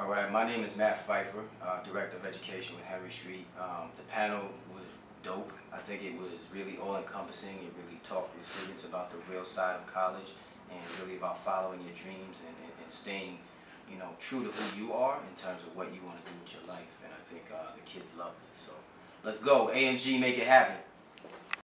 All right, my name is Matt Phifer, uh, Director of Education with Henry Street. Um, the panel was dope. I think it was really all encompassing. It really talked with students about the real side of college and really about following your dreams and, and, and staying, you know, true to who you are in terms of what you want to do with your life. And I think uh, the kids loved it. So let's go. AMG, make it happen.